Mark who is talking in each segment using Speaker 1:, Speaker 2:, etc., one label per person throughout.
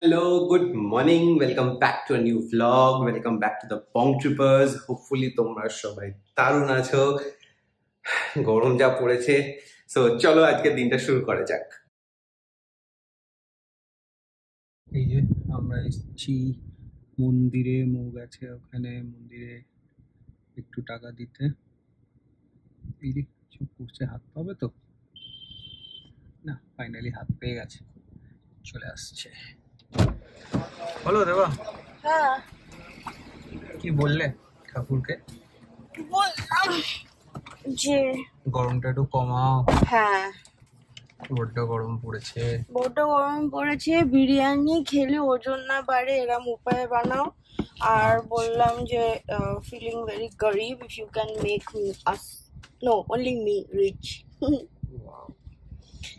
Speaker 1: Good morning. Welcome back to a new vlog. Welcome back to the Pong Trippers. Hopefully তোমরা সবাই দারুণ আছো। গরম যা পড়েছে। সো চলো আজকে দিনটা শুরু করা যাক।
Speaker 2: এই যে আমরা এসেছি মন্দিরে মৌ গেছে ওখানে। মন্দিরে একটু টাকা দিতে। এই যে কিছু করছে, হাত পাবে তো? না ফাইনালি হাত পেয়ে গেছে। চলে আসছে। বলো দেবা।
Speaker 3: হ্যাঁ।
Speaker 2: কি বললে ঠাকুরকে?
Speaker 3: বললাম যে
Speaker 2: গরমটা একটু কমাও।
Speaker 3: হ্যাঁ।
Speaker 2: বড্ড গরম পড়েছে।
Speaker 3: বড্ড গরম পড়েছে বিরিয়ানি খেলে ওজন না বাড়ে এরম উপায় বানাও। আর বললাম যে ফিলিং ভেরি গরিব if you can make me as no only me rich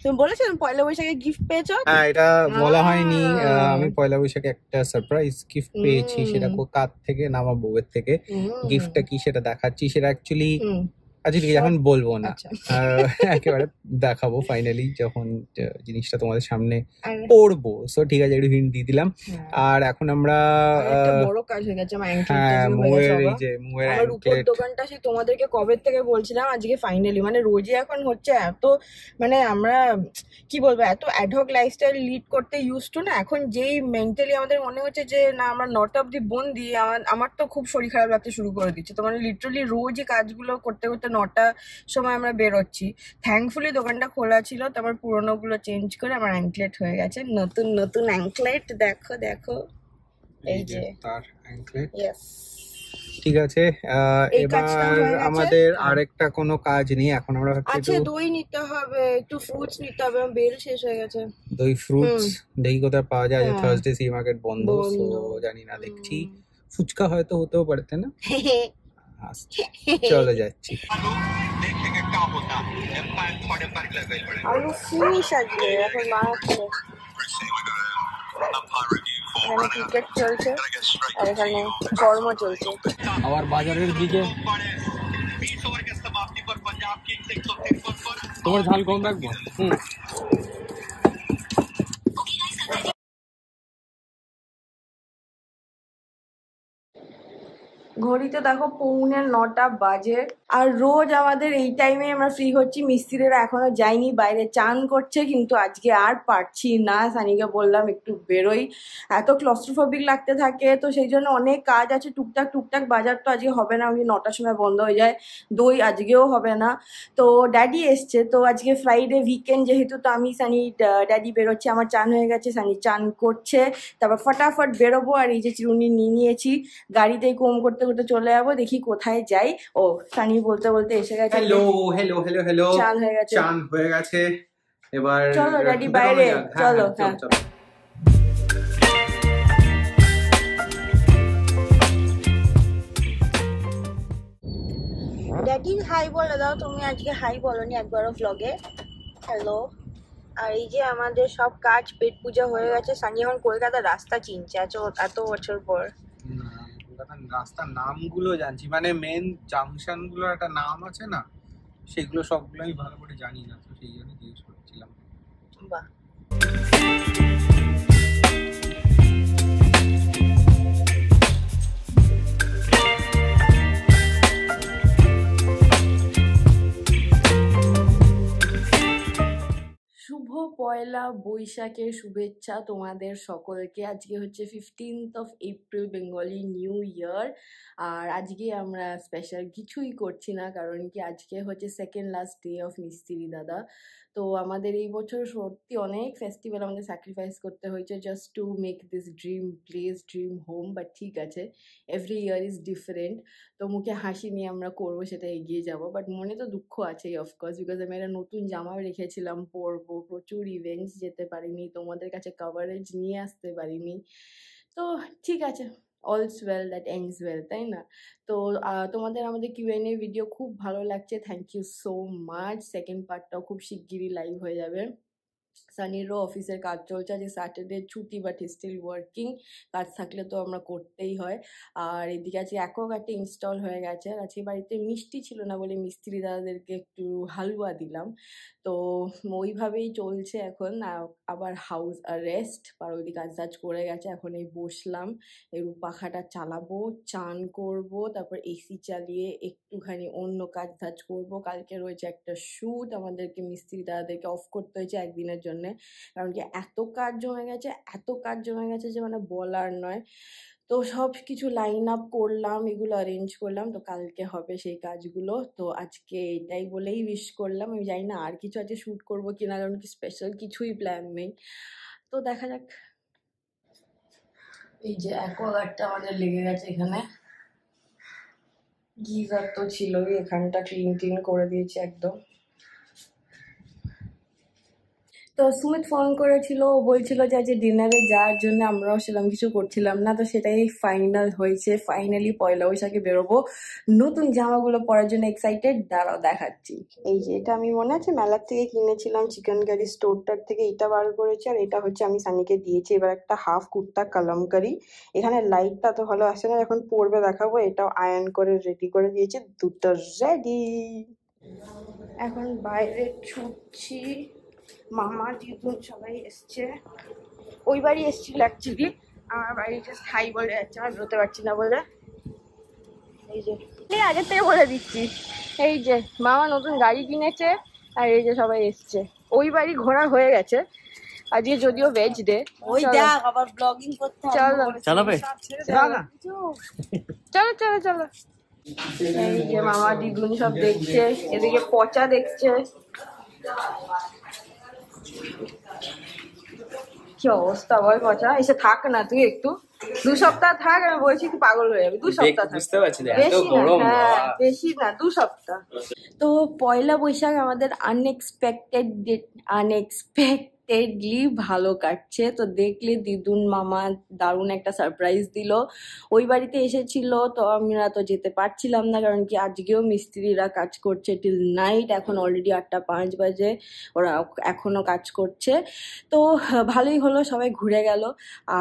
Speaker 3: তুমি বলেছিলাম পয়লা বৈশাখে গিফট পেয়েছ?
Speaker 2: হ্যাঁ এটা বলা হয়নি। আমি পয়লা বৈশাখে একটা সারপ্রাইজ গিফট পেয়েছি। সেটা কো- কার থেকে না আমার বউয়ের থেকে। গিফটটা কি সেটা দেখাচ্ছি। সেটা অ্যাকচুয়ালি
Speaker 3: হুম,
Speaker 2: আচ্ছা এখন বলব না।
Speaker 3: আচ্ছা।
Speaker 2: একেবারে দেখাবো ফাইনালি যখন জিনিসটা তোমাদের সামনে পড়ব। সো ঠিক আছে একটু হিন্ট দিয়ে দিলাম।
Speaker 3: হ্যাঁ,
Speaker 2: আর এখন আমরা
Speaker 3: বড় কাজ হয়ে গেছে আমার
Speaker 2: হ্যাঁ
Speaker 3: অ্যাঙ্কেল
Speaker 2: এই যে মুয়ের
Speaker 3: আমার উপর দোকানটা সেই তোমাদেরকে কবে থেকে বলছিলাম আজকে ফাইনালি মানে রোজই এখন হচ্ছে এত মানে আমরা কি বলব এত অ্যাডহক লাইফস্টাইল লিড করতে ইউজ টু না এখন যেই মেন্টালি আমাদের মনে হচ্ছে যে না আমরা নটা দি বন্দি আমার আমার তো খুব শরীর খারাপ লাগতে শুরু করে দিচ্ছে। তো মানে লিটারালি রোজই কাজগুলো করতে করতে নটা সময় আমরা বেরোচ্ছি। থ্যাঙ্কফুলি দোকানটা খোলা ছিল তো আমার পুরোনোগুলো চেঞ্জ করে আমার অ্যাঙ্কলেট হয়ে গেছে। নতুন নতুন অ্যাঙ্কলেট দেখো দেখো। এই যে
Speaker 2: তার অ্যাঙ্কলেট
Speaker 3: ইয়েস
Speaker 2: ঠিক আছে এবার আমাদের
Speaker 3: হ্যাঁ।
Speaker 2: আরেকটা কোনো কাজ নেই এখন আমরা
Speaker 3: আচ্ছা দই নিতে হবে একটু ফ্রুটস নিতে হবে আমার বেল শেষ হয়ে গেছে।
Speaker 2: দই ফ্রুটস দেখি কোথায় পাওয়া যায়। থার্সডে সি মার্কেট বন্ধ। সো জানি না দেখছি। ফুচকা হয়তো হতেও পারে তাই না? আসছে। চলে যাচ্ছি। আবার বাজারের দিকে। তোমার ঝাল কম রাখব? হুম।
Speaker 3: ঘড়িতে দেখো পৌনে নটা বাজে। আর রোজ আমাদের এই টাইমে আমরা ফ্রি হচ্ছি। মিস্ত্রিরা এখনও যায়নি, বাইরে চান করছে, কিন্তু আজকে আর পারছি না। সানিকে বললাম একটু বেরোই। এত ক্লস্ট্রোফোবিক লাগতে থাকে, তো সেই জন্য অনেক কাজ আছে। টুকটাক টুকটাক বাজার তো আজকে হবে না, ওই নটার সময় বন্ধ হয়ে যায়। দই আজকেও হবে না। তো ড্যাডি এসছে, তো আজকে ফ্রাইডে উইকেন্ড যেহেতু, তো আমি সানি ড্যাডি বেরোচ্ছে, আমার চান হয়ে গেছে, সানি চান করছে। তারপর ফটাফট বেরোবো, আর এই যে চিরুনি নিয়ে নিয়েছি। গাড়িতেই কম করতে করতে চলে যাব দেখি কোথায় যাই। ও সানি বলতে বলতে এসে গেছে।
Speaker 1: হ্যালো হ্যালো হ্যালো হ্যালো
Speaker 3: চান হয়ে গেছে।
Speaker 1: চান হয়ে গেছে। এবার
Speaker 3: চলো,
Speaker 1: বেরোনো
Speaker 3: বাইরে।
Speaker 1: হ্যাঁ,
Speaker 3: চলো,
Speaker 1: হ্যাঁ,
Speaker 3: হ্যাঁ। হাই বলে দাও। তুমি আজকে হাই বলনি একবারও ভ্লগে হ্যালো আর এই যে আমাদের সব কাজ পেট পূজা হয়ে গেছে। সানি এখন কলকাতার রাস্তা চিনছে এত এত বছর পর।
Speaker 2: কলকাতার রাস্তার নামগুলো জানছি। মানে মেন জাংশনগুলোর একটা নাম আছে না, সেগুলো সবগুলো আমি ভালো করে জানি না, তো সেই জন্য জিজ্ঞেস করছিলাম।
Speaker 3: বাহ। পয়লা বৈশাখের শুভেচ্ছা তোমাদের সকলকে। আজকে হচ্ছে fifteenth of April Bengali new year আর আজকে আমরা স্পেশাল কিছুই করছি না, কারণ কি আজকে হচ্ছে সেকেন্ড লাস্ট ডে অফ মিস্ত্রি দাদা। তো আমাদের এই বছর সত্যি অনেক ফেস্টিভ্যাল আমাদের স্যাক্রিফাইস করতে হয়েছে just to make this dream place dream home but ঠিক আছে। এভরি ইয়ার ইজ ডিফারেন্ট তো মুখে হাসি নিয়ে আমরা করব, সেটা এগিয়ে যাব। বাট মনে তো দুঃখ আছেই অফকোর্স বিকজ আমি একটা নতুন জামা রেখেছিলাম পরবো, প্রচুর ইভেন্টস যেতে পারিনি, তোমাদের কাছে কভারেজ নিয়ে আসতে পারিনি। তো ঠিক আছে। All's well that ends well তাই না? তো তোমাদের আমাদের কিউএনএ ভিডিও খুব ভালো লাগছে thank you so much second পার্টটাও খুব শিগগিরই লাইভ হয়ে যাবে। সানিরও অফিসের কাজ চলছে, আজকে স্যাটারডে ছুটি বাট স্টিল ওয়ার্কিং কাজ থাকলে তো আমরা করতেই হয়। আর এদিকে আজকে একটা ইনস্টল হয়ে গেছে। আর আজকে বাড়িতে মিষ্টি ছিল না বলে মিস্ত্রি দাদাদেরকে একটু হালুয়া দিলাম। তো ওইভাবেই চলছে এখন। আবার হাউস রেস্ট পারোদি কাজ টাজ করে গেছে। এখন এই বসলাম, এই পাখাটা চালাবো, চান করব, তারপর এসি চালিয়ে একটুখানি অন্য কাজ টাজ করব। কালকে রয়েছে একটা শ্যুট আমাদেরকে মিস্ত্রি দাদাদেরকে অফ করতে হয়েছে একদিনের জন্য। কারণ কি এত কাজ জমে গেছে, এত কাজ জমে গেছে যে মানে বলার নয়। তো সব কিছু লাইন আপ করলাম, এগুলো অ্যারেঞ্জ করলাম। তো কালকে হবে সেই কাজগুলো। তো আজকে এটাই বলেই উইশ করলাম। আমি জানি না আর কিছু আজকে শ্যুট করব কিনা, কারণ কি স্পেশাল কিছুই প্ল্যান নেই। তো দেখা যাক। এই যে অ্যাকোয়াগার্ডটা আমাদের লেগে গেছে এখানে। গিজার তো ছিলই, এখানটা ক্লিন ক্লিন করে দিয়েছি একদম। তো সুমিত ফোন করেছিল বলছিল যে আজকে ডিনারে যাওয়ার জন্য আমরাও সেরকম কিছু করছিলাম না। তো সেটাই ফাইনাল হয়েছে। ফাইনালি পয়লা বৈশাখে বেরোবো। নতুন জামাগুলো পরার জন্য এক্সাইটেড দাঁড়াও, দেখাচ্ছি। এই যে, এটা আমি মনে আছে মেলার থেকে কিনেছিলাম চিকেন কারি স্টোরটার থেকে। এটা বার করেছি আর এটা হচ্ছে আমি সানিকে দিয়েছি। এবার একটা হাফ কুর্তা কালামকারি এখানে লাইটটা তো ভালো আসে না, এখন পরবে, দেখাবো। এটাও আয়রন করে রেডি করে দিয়েছে। দুটো রেডি এখন বাইরে ছুটছি। মামা দিদুন সবাই এসছে। ওই বাড়ি এসছিল অ্যাকচুয়ালি আমার বাড়ি জাস্ট হাই বলে যাচ্ছে আমার বেরোতে পারছি না বলে। এই যে। এই আগের থেকে বলে দিচ্ছি। এই যে মামা নতুন গাড়ি কিনেছে আর এই যে সবাই এসছে। ওই বাড়ি ঘোরা হয়ে গেছে। আজকে যদিও ভেজ দে
Speaker 4: ওই দেখ আবার ব্লগিং করতে হবে
Speaker 3: চলো।
Speaker 5: চালাবে?
Speaker 3: চলো। চলো চলো চলো। এই যে মামা দিদুন সব দেখছে এদিকে পচা দেখছে। কি অবস্থা? বল পচা এসে থাক না তুই একটু। দু সপ্তাহ থাক আমি বলছি তুই পাগল হয়ে যাবি। দু সপ্তাহ থাক।
Speaker 5: বুঝতে পারছি না,
Speaker 3: বেশি না হ্যাঁ বেশি না দু সপ্তাহ। তো পয়লা বৈশাখ আমাদের আনএক্সপেক্টেড আনএক্সপেক্টেডলি ভালো কাটছে। তো দেখলে দিদুন মামা দারুণ একটা সারপ্রাইজ দিল। ওই বাড়িতে এসেছিল তো আমরা তো যেতে পারছিলাম না কারণ কি আজকেও মিস্ত্রিরা কাজ করছে টিল নাইট এখন অলরেডি আটটা পাঁচ বাজে। ওরা এখনও কাজ করছে। তো ভালোই হলো, সবাই ঘুরে গেল।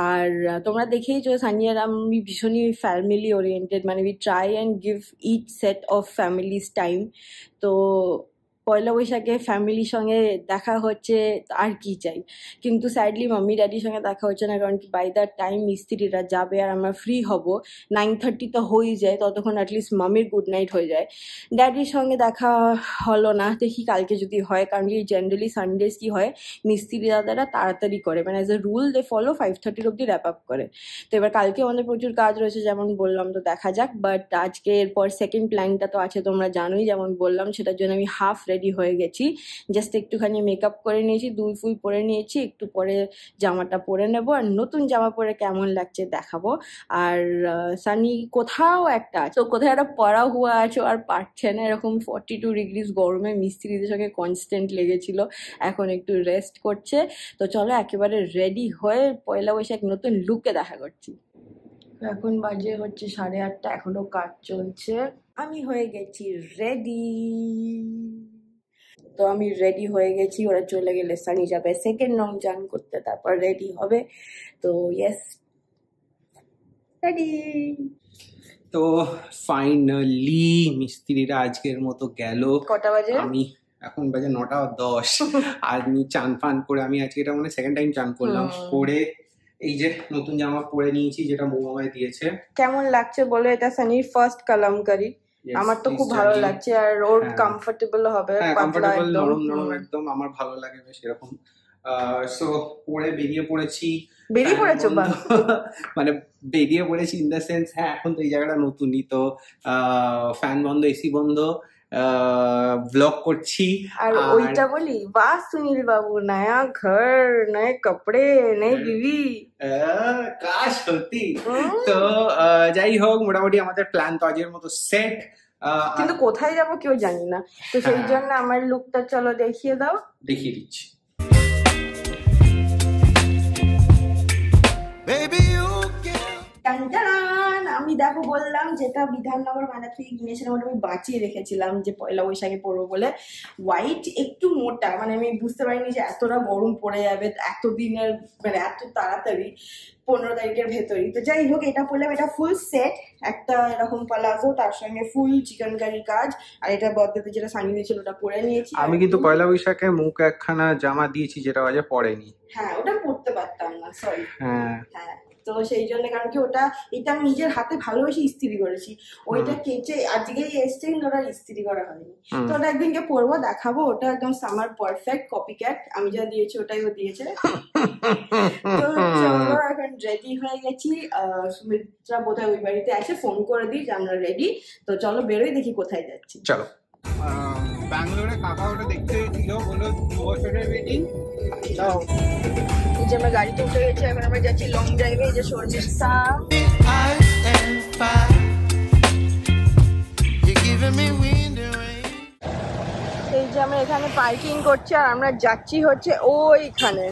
Speaker 3: আর তোমরা দেখেই দেখেইছো সানিয়ার আমি ভীষণই ফ্যামিলি ওরিয়েন্টেড মানে we try and give each set of families time তো পয়লা বৈশাখে ফ্যামিলির সঙ্গে দেখা হচ্ছে আর কি চাই? কিন্তু স্যাডলি মাম্মি ড্যাডির সঙ্গে দেখা হচ্ছে না, কারণ কি বাই দ্য টাইম মিস্ত্রিরা যাবে আর আমরা ফ্রি হব। নাইন থার্টি তো হয়েই যায়, ততক্ষণ অ্যাটলিস্ট মামির গুড নাইট হয়ে যায়। ড্যাডির সঙ্গে দেখা হলো না, দেখি কালকে যদি হয়, কারণ কি জেনারেলি সানডেজ কি হয়, মিস্ত্রি দাদারা তাড়াতাড়ি করে। মানে as a rule they follow five থার্টির অব্দি র্যাপ আপ করে। তো এবার কালকে আমাদের প্রচুর কাজ রয়েছে, যেমন বললাম, তো দেখা যাক। বাট আজকে এরপর সেকেন্ড প্ল্যানটা তো আছে, তোমরা জানোই, যেমন বললাম, সেটার জন্য আমি হাফ রেডি হয়ে গেছি। জাস্ট একটুখানি মেকআপ করে নিয়েছি, দুই ফুল পরে নিয়েছি, একটু পরে জামাটা পরে নেব। আর নতুন জামা পরে কেমন লাগছে দেখাবো। আর সানি কোথাও একটা তো কোথাও একটা পড়া হুয়া আছে আর পারছে না এরকম ফর্টি টু ডিগ্রিজ গরমে মিস্ত্রিদের সঙ্গে কনস্ট্যান্ট লেগেছিল। এখন একটু রেস্ট করছে। তো চলো একেবারে রেডি হয়ে পয়লা বৈশাখ নতুন লুকে দেখা করছি। এখন বাজে হচ্ছে সাড়ে আটটা, এখনও কাজ চলছে। আমি হয়ে গেছি রেডি তো আমি রেডি হয়ে গেছি ওরা চলে গেলে সানি যাবে সেকেন্ড রং জান করতে তারপর রেডি হবে। তো ইয়েস রেডি
Speaker 2: তো ফাইনালি মিস্ত্রিরা আজকের মতো গেল।
Speaker 3: কটা বাজে?
Speaker 2: আমি এখন বাজে নটা দশ। আর আমি চান ফান করে আমি আজকে এটা মানে সেকেন্ড টাইম চান করলাম। করে এই যে নতুন জামা পরে নিয়েছি যেটা মৌমামায় দিয়েছে।
Speaker 3: কেমন লাগছে বলো এটা সানির ফার্স্ট কালামকারি? আমার তো খুব ভালো লাগছে আর ওর
Speaker 2: হ্যাঁ।
Speaker 3: কমফোর্টেবল হবে
Speaker 2: হ্যাঁ
Speaker 3: পাতলা
Speaker 2: নরম নরম একদম আমার ভালো লাগে বেশ এরকম। সো পরে বেরিয়ে পড়েছি।
Speaker 3: বেরিয়ে
Speaker 2: ফ্যান
Speaker 3: পড়েছো? বা
Speaker 2: মানে বেরিয়ে পড়েছি ইন দ্য সেন্স হ্যাঁ এখন তো এই জায়গাটা নতুনই তো। ফ্যান বন্ধ এসি বন্ধ। ব্লগ করছি।
Speaker 3: আর ওইটা বলি বাহ সুনীল বাবু নয়া ঘর নয় কাপড়ে নয়
Speaker 2: হ্যাঁ।
Speaker 3: বিবি।
Speaker 2: কাশ সত্যি। তো যাই হোক মোটামুটি আমাদের প্ল্যান তো আজকের মতো সেট
Speaker 3: কিন্তু কোথায় যাব কেউ জানি না। তো সেই
Speaker 2: হ্যাঁ।
Speaker 3: জন্য আমার লুকটা চলো দেখিয়ে দাও।
Speaker 2: দেখিয়ে দিচ্ছি।
Speaker 3: টান দেখো বললাম যেটা বিধাননগর মেলা থেকে কিনেছিলাম ওটা আমি বাঁচিয়ে রেখেছিলাম যে পয়লা বৈশাখে পরবো বলে। হোয়াইট একটু মোটা মানে আমি বুঝতে পারিনি যে এতটা গরম পড়ে যাবে এত দিনের মানে এত তাড়াতাড়ি পনেরো তারিখের ভেতরই। তো যাই হোক এটা পরলাম এটা ফুল সেট একটা এরকম পালাজো তার সঙ্গে ফুল চিকেন কারি কাজ আর এটা বদ্দাতে যেটা সানি দিয়েছিল ওটা পরে নিয়েছি।
Speaker 5: আমি কিন্তু পয়লা বৈশাখে মুখ একখানা জামা দিয়েছি যেটা আজ পরেনি
Speaker 3: হ্যাঁ ওটা পরতে পারতাম না সরি
Speaker 5: হ্যাঁ।
Speaker 3: হ্যাঁ। তো সেই জন্য কারণ কি ওটা এটা আমি নিজের হাতে ভালোবেসে ইস্ত্রি করেছি। ওইটা কেচে আজকেই এসছে কিন্তু ওটা ইস্ত্রি করা হয়নি। তো ওটা একদিনকে পরবো দেখাবো ওটা একদম সামার পারফেক্ট কপি ক্যাট আমি যা দিয়েছি ওটাই ও দিয়েছে। তো চলো এখন রেডি হয়ে গেছি। আহ, সুমিত্রা বোধহয় ওই বাড়িতে আছে ফোন করে দিই যে আমরা রেডি তো চলো বেরোই দেখি কোথায় যাচ্ছি।
Speaker 5: চলো। ব্যাঙ্গালোরে কাকা ওটা দেখতে ছিল বলো দু বছরের ওয়েটিং
Speaker 3: এই যে আমরা গাড়িতে উঠে গেছি এখন আমরা যাচ্ছি লং ড্রাইভে এই যে
Speaker 6: and rain.
Speaker 3: এই যে আমরা এখানে পার্কিং করছি আর আমরা যাচ্ছি হচ্ছে ওইখানে।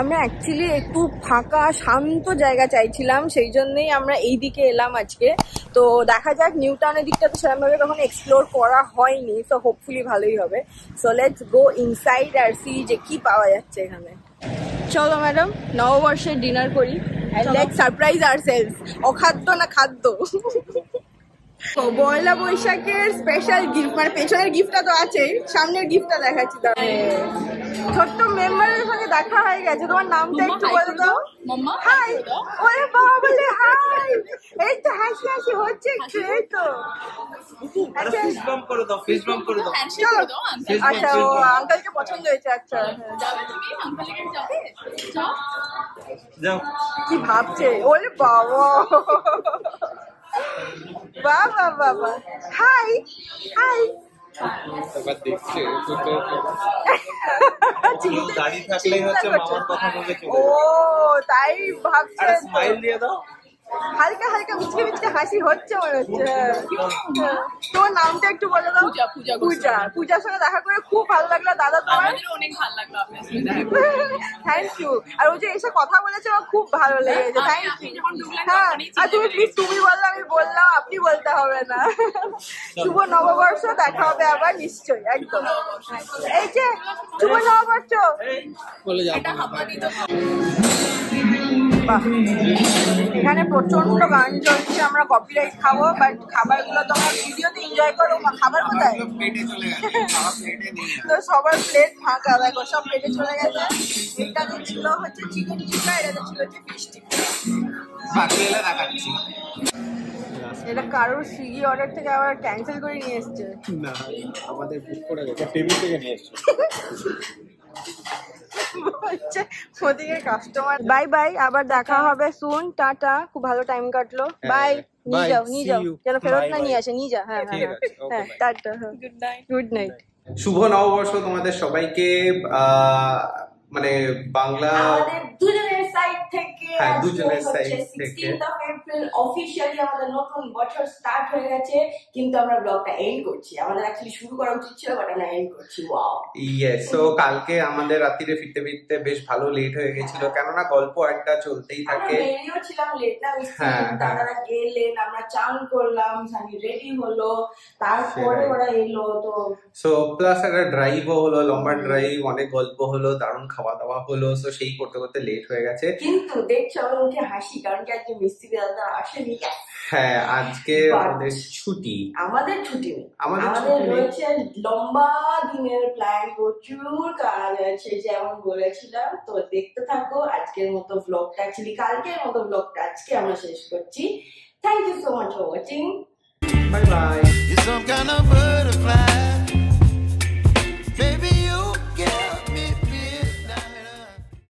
Speaker 3: আমরা অ্যাকচুয়ালি একটু ফাঁকা শান্ত জায়গা চাইছিলাম সেই জন্যই আমরা এই দিকে এলাম আজকে। তো দেখা যাক নিউ টাউনের দিকটা তো সেরকমভাবে কখনো এক্সপ্লোর করা হয়নি তো হোপফুলি ভালোই হবে। সো লেটস গো ইনসাইড আর সি যে কি পাওয়া যাচ্ছে এখানে। চলো ম্যাডাম নববর্ষের ডিনার করি। লেট সারপ্রাইজ আর সেলস অখাদ্য না খাদ্য? পয়লা বৈশাখের স্পেশাল গিফট মানে পেছনের গিফটটা তো আছেই সামনের গিফটটা দেখাচ্ছি তাহলে। ছোট্ট মেম্বারের সঙ্গে দেখা হয়ে গেছে। তোমার নামটা একটু বলে দাও। হাই ওরে বাবা বলে হাই এই তো হাসি হাসি হচ্ছে একটু এই তো। আচ্ছা
Speaker 2: দাও
Speaker 3: চলো। আচ্ছা ও আঙ্কেলকে পছন্দ হয়েছে আচ্ছা। কি ভাবছে? ওরে বাবা। বাবা বাবা হাই হাই
Speaker 5: এবার দেখছে
Speaker 2: দাঁড়িয়ে থাকলেই হচ্ছে মামার কথা বলে চলে
Speaker 3: ও তাই ভাবছে
Speaker 2: স্মাইল দিয়ে দাও।
Speaker 3: হালকা হালকা মুচকে মিচকে হাসি হচ্ছে মনে হচ্ছে। তোমার নামটা একটু বলে দাও।
Speaker 7: পূজা, পূজা
Speaker 3: পূজা। পূজার সঙ্গে দেখা করে খুব ভালো লাগল দাদা তোমার।
Speaker 7: অনেক ভালো লাগল আপনার সাথে দেখা করে।
Speaker 3: থ্যাংক ইউ আর ও যে এসে কথা বলেছে আমার খুব ভালো লেগেছে।
Speaker 7: আমি-
Speaker 3: থ্যাংক ইউ হ্যাঁ আর তুমি প্লিজ তুমি বললে আমি বললাম আপনি বলতে হবে না। শুভ নববর্ষ দেখা হবে আবার নিশ্চয়ই একদম। এই যে শুভ নববর্ষ।
Speaker 5: বলে যাও।
Speaker 3: বাহ। এখানে প্রচণ্ড গান চলছে আমরা কপিরাইট খাব বাট খাবারগুলো তো আমরা ভিডিওতে এনজয় করো খাবার কোথায়? তো সবার প্লেট ফাঁকা দেখো সব প্লেটে চলে গেছে। এটাতে ছিল হচ্ছে চিকেন টিক্কা এটাতে ছিল হচ্ছে ফিশ
Speaker 5: দেখাচ্ছি।
Speaker 3: এটা কারোর সুইগি অর্ডার থেকে আবার ক্যান্সেল করে নিয়ে এসছে।
Speaker 5: না আমাদের বুক করে গেছে টেবিল থেকে নিয়ে এসছো।
Speaker 3: হচ্ছে ওদিকে কাস্টমার বাই বাই আবার দেখা হবে সুন টাটা খুব ভালো টাইম কাটলো।
Speaker 5: হ্যাঁ,
Speaker 3: বাই নিয়ে যাও নিয়ে যাও. যেন ফেরত না নিয়ে আসে নিয়ে যা হ্যাঁ হ্যাঁ হ্যাঁ। হ্যাঁ. টাটা হ্যাঁ।
Speaker 7: গুড নাইট
Speaker 3: গুড নাইট
Speaker 2: শুভ নববর্ষ তোমাদের সবাইকে। আহ, মানে বাংলা
Speaker 3: আমাদের দুজনের সাইড থেকে
Speaker 2: হ্যাঁ, দুজনের side থেকে।
Speaker 3: 16th of April অফিশিয়ালি আমাদের নতুন বছর স্টার্ট হয়ে গেছে কিন্তু আমরা ব্লগটা এন্ড করছি। আমাদের অ্যাকচুয়ালি শুরু করা উচিত ছিল বাট আমরা এন্ড করছি। ওয়াও
Speaker 2: ইয়েস তো কালকে আমাদের রাত্রিরে ফিরতে ফিরতে বেশ ভালো লেট হয়ে গেছিল। কেননা গল্প একটা চলতেই
Speaker 3: আমরা
Speaker 2: থাকে।
Speaker 3: বেরিয়েও ছিলাম লেট না
Speaker 2: হ্যাঁ, হ্যাঁ।
Speaker 3: দাদারা গেলেন আমরা চান করলাম সানি রেডি হলো তারপরে ওরা এলো তো
Speaker 2: সো প্লাস একটা ড্রাইভও হলো লম্বা ড্রাইভ অনেক গল্প হলো দারুণ খাওয়া দাওয়া হলো সো সেই করতে করতে লেট হয়ে গেছে।
Speaker 3: কিন্তু দেখছ আমার মুখে হাসি কারণ কি আজকে মিস্ত্রি দাদা আসেনি?
Speaker 2: হ্যাঁ আজকে আমাদের ছুটি।
Speaker 3: আমাদের ছুটি নেই।
Speaker 2: আমাদের
Speaker 3: রয়েছে লম্বা দিনের প্ল্যান প্রচুর কাজ আছে যেমন বলেছিলাম তো দেখতে থাকো আজকের মতো ব্লগটা অ্যাকচুয়ালি কালকের মতো ব্লগটা আজকে আমরা শেষ করছি। Thank you so much for watching
Speaker 2: bye bye